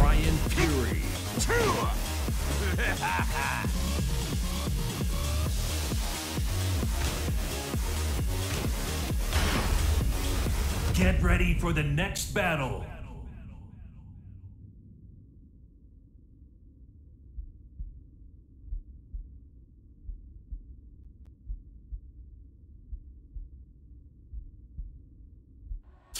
Ryan Fury. Two. Get ready for the next battle.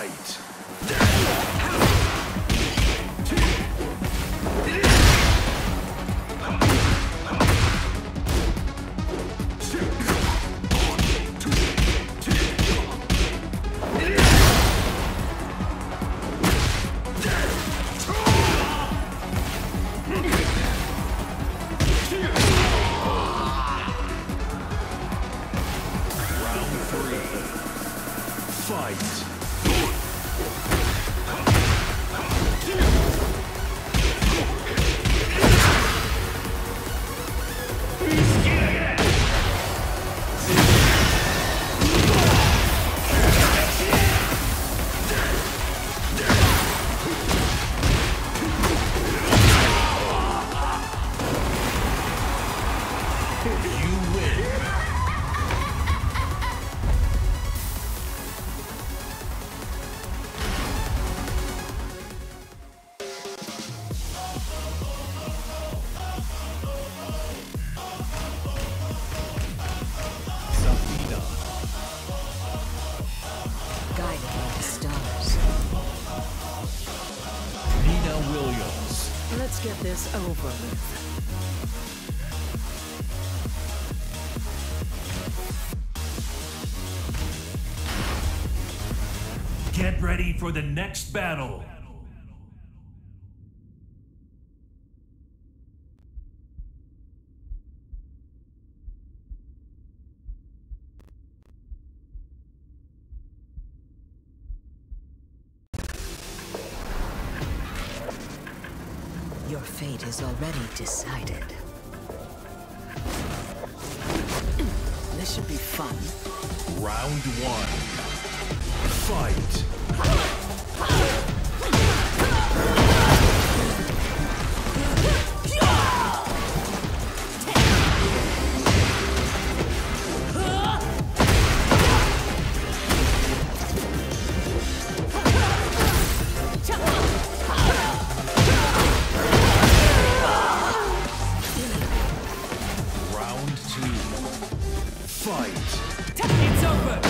Fight. Let's get this over with. Get ready for the next battle. Your fate is already decided. This should be fun. Round one. Fight. Fight. It's over!